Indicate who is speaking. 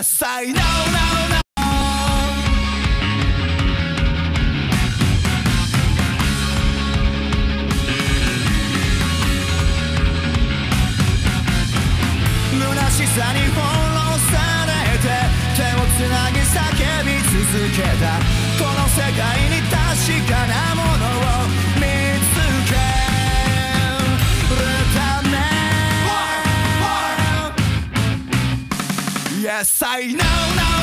Speaker 1: ださい。No, no, no. 虚しさにローされて手をつなぎ叫び続けた。この世界に確かな Yes, I know, no.